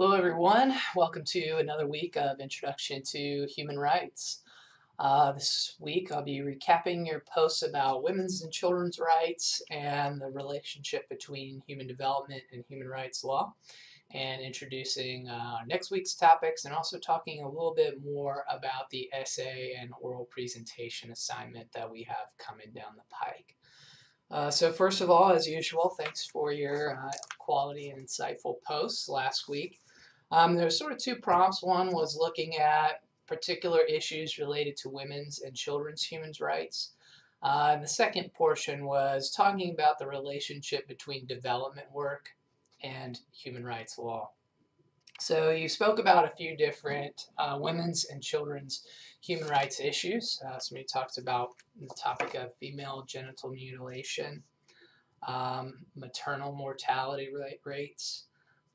Hello, everyone. Welcome to another week of Introduction to Human Rights. Uh, this week, I'll be recapping your posts about women's and children's rights and the relationship between human development and human rights law, and introducing uh, next week's topics, and also talking a little bit more about the essay and oral presentation assignment that we have coming down the pike. Uh, so first of all, as usual, thanks for your uh, quality and insightful posts last week. Um, there sort of two prompts. One was looking at particular issues related to women's and children's human rights. Uh, and the second portion was talking about the relationship between development work and human rights law. So you spoke about a few different uh, women's and children's human rights issues. Uh, somebody talked about the topic of female genital mutilation, um, maternal mortality rate rates,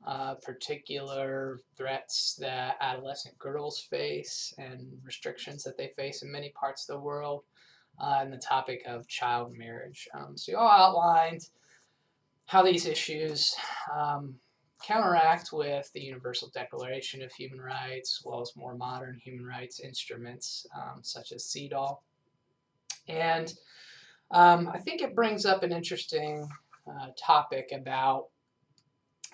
uh, particular threats that adolescent girls face and restrictions that they face in many parts of the world, uh, and the topic of child marriage. Um, so you all outlined how these issues um, counteract with the Universal Declaration of Human Rights, as well as more modern human rights instruments um, such as CEDAW. And um, I think it brings up an interesting uh, topic about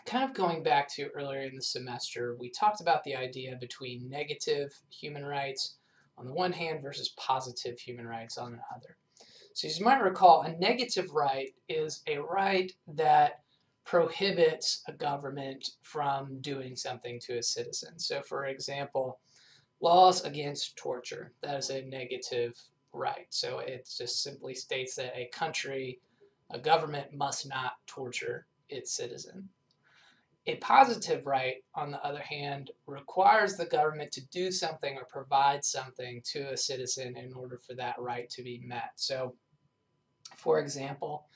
kind of going back to earlier in the semester, we talked about the idea between negative human rights on the one hand versus positive human rights on the other. So as you might recall, a negative right is a right that prohibits a government from doing something to a citizen. So for example, laws against torture, that is a negative right. So it just simply states that a country, a government must not torture its citizen. A positive right, on the other hand, requires the government to do something or provide something to a citizen in order for that right to be met. So, for example,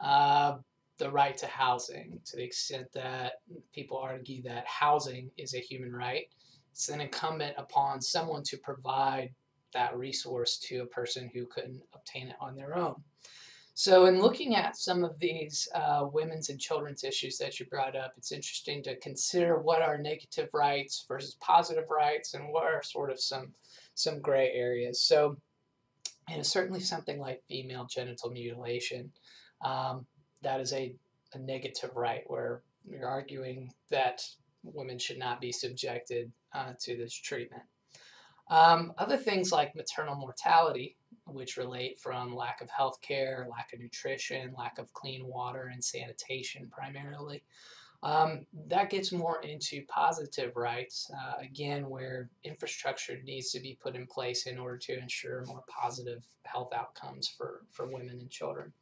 uh, the right to housing, to the extent that people argue that housing is a human right, it's then incumbent upon someone to provide that resource to a person who couldn't obtain it on their own. So in looking at some of these uh, women's and children's issues that you brought up, it's interesting to consider what are negative rights versus positive rights and what are sort of some, some gray areas. So you know, certainly something like female genital mutilation, um, that is a, a negative right where you're arguing that women should not be subjected uh, to this treatment. Um, other things like maternal mortality, which relate from lack of health care, lack of nutrition, lack of clean water and sanitation primarily. Um, that gets more into positive rights, uh, again, where infrastructure needs to be put in place in order to ensure more positive health outcomes for, for women and children.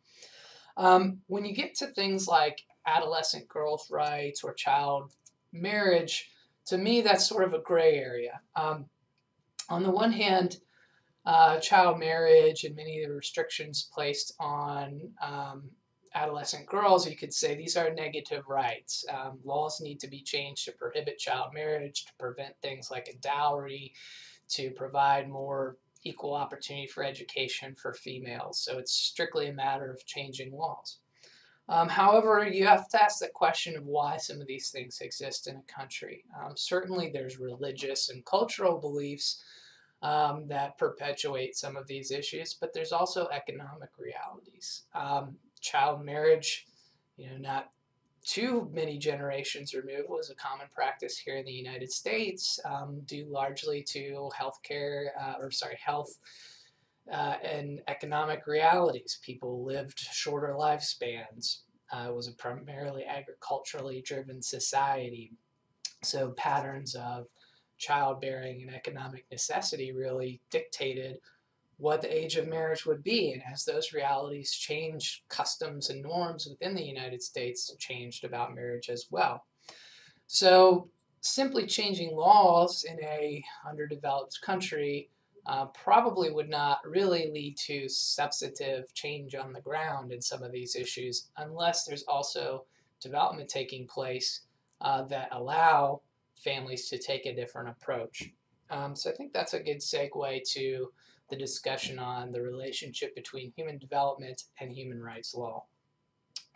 Um, when you get to things like adolescent girls' rights or child marriage, to me, that's sort of a gray area. Um, on the one hand, uh, child marriage and many of the restrictions placed on um, adolescent girls, you could say these are negative rights. Um, laws need to be changed to prohibit child marriage, to prevent things like a dowry, to provide more equal opportunity for education for females. So it's strictly a matter of changing laws. Um, however, you have to ask the question of why some of these things exist in a country. Um, certainly there's religious and cultural beliefs um, that perpetuate some of these issues, but there's also economic realities. Um, child marriage, you know, not too many generations removed was a common practice here in the United States, um, due largely to healthcare, uh, or sorry, health uh, and economic realities. People lived shorter lifespans. Uh, it was a primarily agriculturally driven society. So patterns of childbearing and economic necessity really dictated what the age of marriage would be. And as those realities changed, customs and norms within the United States changed about marriage as well. So simply changing laws in a underdeveloped country uh, probably would not really lead to substantive change on the ground in some of these issues unless there's also development taking place uh, that allow families to take a different approach. Um, so I think that's a good segue to the discussion on the relationship between human development and human rights law.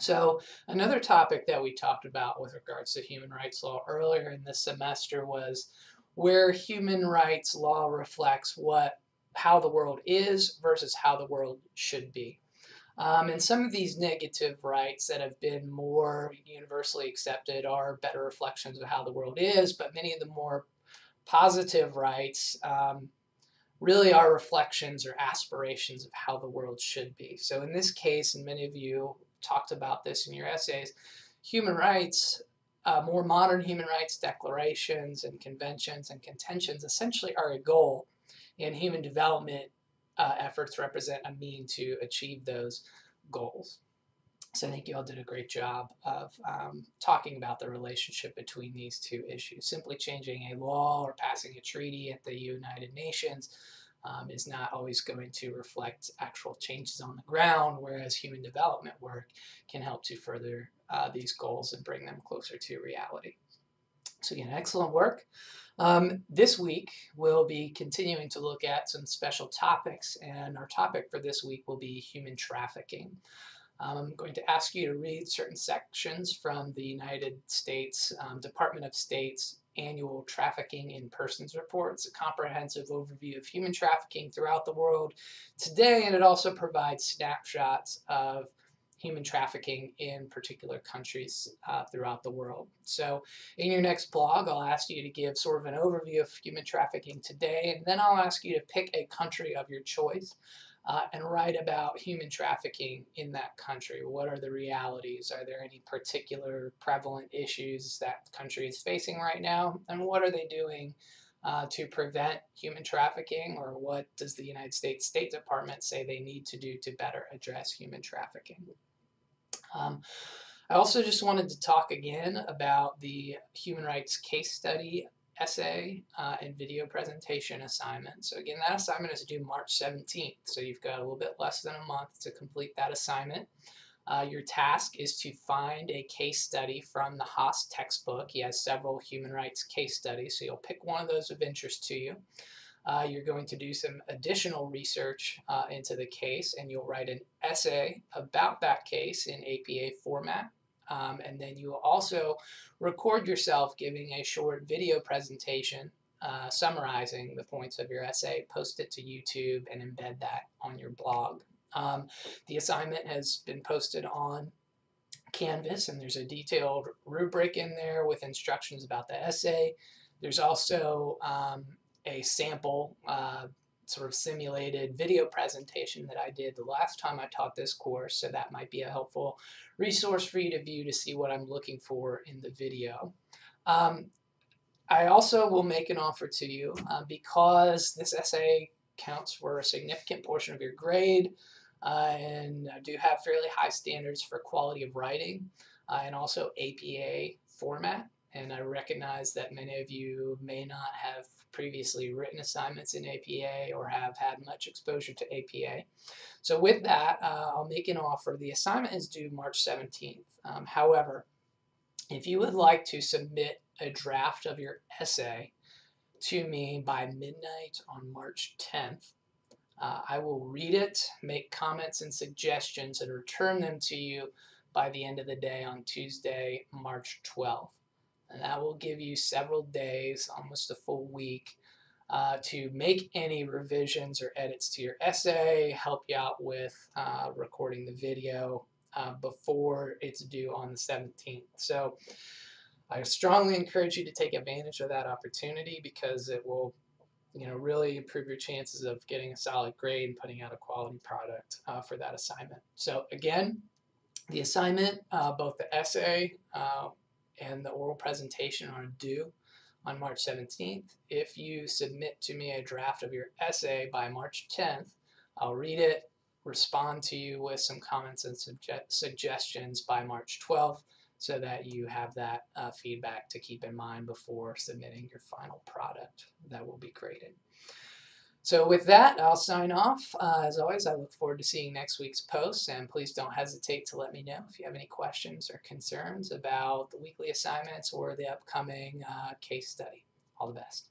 So another topic that we talked about with regards to human rights law earlier in this semester was where human rights law reflects what how the world is versus how the world should be. Um, and some of these negative rights that have been more universally accepted are better reflections of how the world is, but many of the more positive rights um, really are reflections or aspirations of how the world should be. So in this case, and many of you talked about this in your essays, human rights, uh, more modern human rights declarations and conventions and contentions essentially are a goal, and human development uh, efforts represent a mean to achieve those goals. So I think you all did a great job of um, talking about the relationship between these two issues. Simply changing a law or passing a treaty at the United Nations um, is not always going to reflect actual changes on the ground, whereas human development work can help to further uh, these goals and bring them closer to reality. So again, excellent work. Um, this week, we'll be continuing to look at some special topics, and our topic for this week will be human trafficking. Um, I'm going to ask you to read certain sections from the United States um, Department of State's annual Trafficking in Persons report. It's a comprehensive overview of human trafficking throughout the world today, and it also provides snapshots of human trafficking in particular countries uh, throughout the world. So in your next blog, I'll ask you to give sort of an overview of human trafficking today, and then I'll ask you to pick a country of your choice uh, and write about human trafficking in that country. What are the realities? Are there any particular prevalent issues that the country is facing right now? And what are they doing uh, to prevent human trafficking? Or what does the United States State Department say they need to do to better address human trafficking? Um, I also just wanted to talk again about the human rights case study essay uh, and video presentation assignment. So again, that assignment is due March 17th. So you've got a little bit less than a month to complete that assignment. Uh, your task is to find a case study from the Haas textbook. He has several human rights case studies, so you'll pick one of those of interest to you. Uh, you're going to do some additional research uh, into the case, and you'll write an essay about that case in APA format. Um, and then you will also record yourself giving a short video presentation uh, summarizing the points of your essay, post it to YouTube, and embed that on your blog. Um, the assignment has been posted on Canvas, and there's a detailed rubric in there with instructions about the essay. There's also um, a sample uh, sort of simulated video presentation that I did the last time I taught this course, so that might be a helpful resource for you to view to see what I'm looking for in the video. Um, I also will make an offer to you uh, because this essay counts for a significant portion of your grade uh, and I do have fairly high standards for quality of writing uh, and also APA format and I recognize that many of you may not have previously written assignments in APA or have had much exposure to APA. So with that, uh, I'll make an offer. The assignment is due March 17th. Um, however, if you would like to submit a draft of your essay to me by midnight on March 10th, uh, I will read it, make comments and suggestions, and return them to you by the end of the day on Tuesday, March 12th and that will give you several days, almost a full week, uh, to make any revisions or edits to your essay, help you out with uh, recording the video uh, before it's due on the 17th. So I strongly encourage you to take advantage of that opportunity because it will you know, really improve your chances of getting a solid grade and putting out a quality product uh, for that assignment. So again, the assignment, uh, both the essay, uh, and the oral presentation are due on March 17th. If you submit to me a draft of your essay by March 10th, I'll read it, respond to you with some comments and suggestions by March 12th so that you have that uh, feedback to keep in mind before submitting your final product that will be graded. So with that, I'll sign off. Uh, as always, I look forward to seeing next week's posts, and please don't hesitate to let me know if you have any questions or concerns about the weekly assignments or the upcoming uh, case study. All the best.